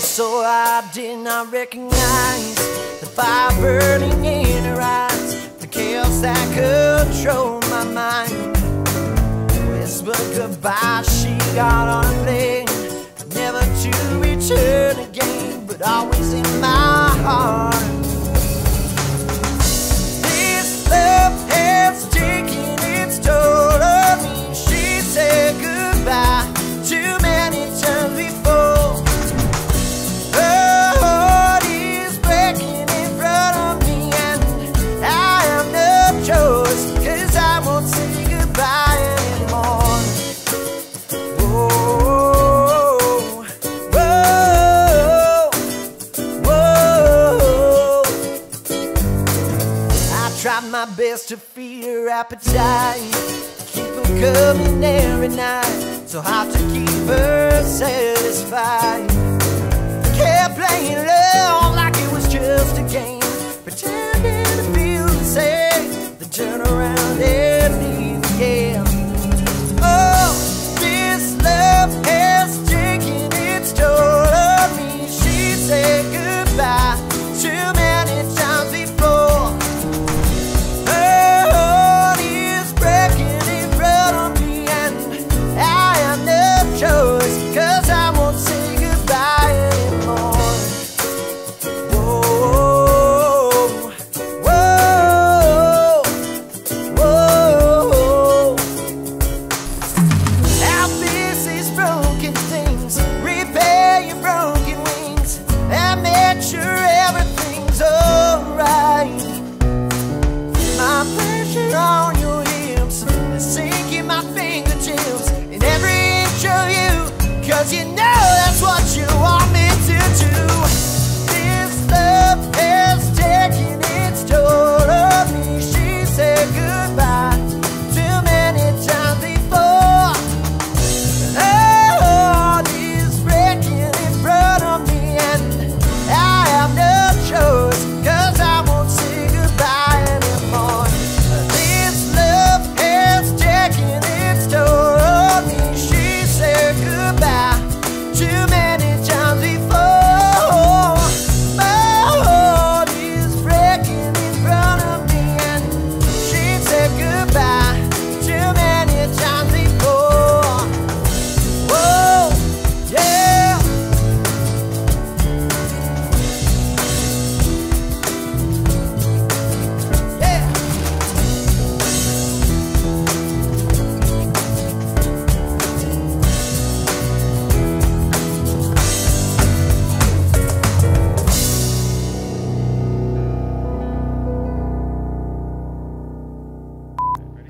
so I did not recognize the fire burning in her eyes, the chaos that controlled my mind. Whispered goodbye, she got on a plane, never to return again, but always in my my best to feed her appetite, keep her coming every night, so hard to keep her satisfied. Kept playing love like it was just a game,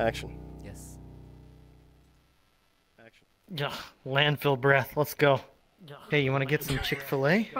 Action. Yes. Action. Yeah, landfill breath. Let's go. Hey, you want to get some Chick Fil A?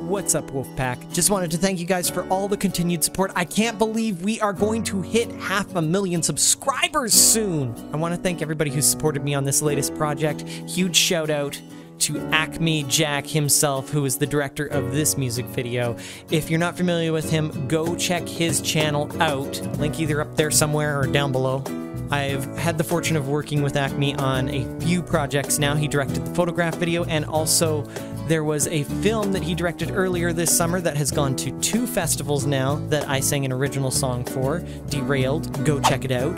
What's up, Wolfpack? Just wanted to thank you guys for all the continued support. I can't believe we are going to hit half a million subscribers soon. I want to thank everybody who supported me on this latest project. Huge shout out to Acme Jack himself, who is the director of this music video. If you're not familiar with him, go check his channel out. Link either up there somewhere or down below. I've had the fortune of working with Acme on a few projects now. He directed the photograph video, and also there was a film that he directed earlier this summer that has gone to two festivals now that I sang an original song for. Derailed. Go check it out.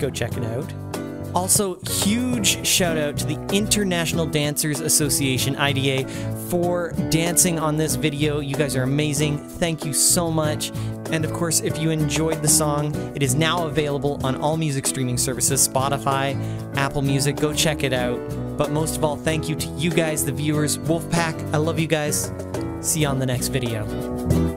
Go check it out. Also, huge shout out to the International Dancers Association, IDA, for dancing on this video. You guys are amazing. Thank you so much. And of course, if you enjoyed the song, it is now available on all music streaming services Spotify, Apple Music. Go check it out. But most of all, thank you to you guys, the viewers. Wolfpack, I love you guys. See you on the next video.